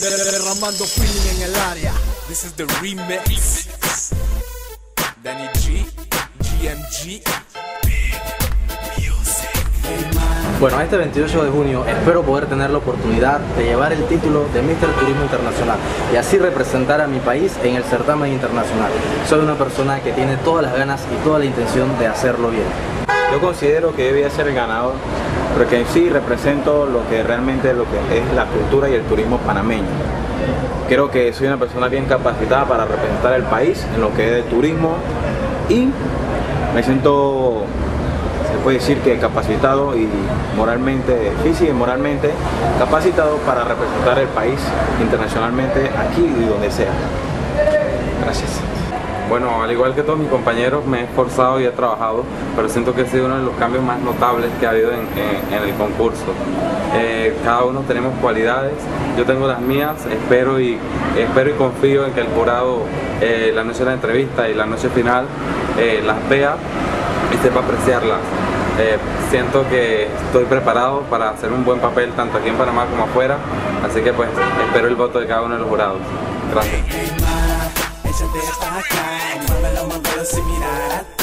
Derramando feeling en el área. This is the remix. Danny G, GMG. Bueno, este 28 de junio espero poder tener la oportunidad de llevar el título de Mr. Turismo Internacional y así representar a mi país en el certamen internacional. Soy una persona que tiene todas las ganas y toda la intención de hacerlo bien. Yo considero que debía ser el ganador porque en sí represento lo que realmente lo que es la cultura y el turismo panameño. Creo que soy una persona bien capacitada para representar el país en lo que es el turismo y me siento se puede decir que capacitado y moralmente, física y moralmente capacitado para representar el país internacionalmente aquí y donde sea. Gracias. Bueno, al igual que todos mis compañeros, me he esforzado y he trabajado, pero siento que ha sido uno de los cambios más notables que ha habido en, el concurso. Eh, cada uno tenemos cualidades, yo tengo las mías, espero y, espero y confío en que el jurado eh, la noche de la entrevista y la noche final eh, las vea y sepa apreciarlas. siento que estoy preparado para hacer un buen papel tanto aquí en Panamá como afuera, así que pues espero el voto de cada uno de los jurados. Gracias. Deixa-te atacar Manda la mandala similar a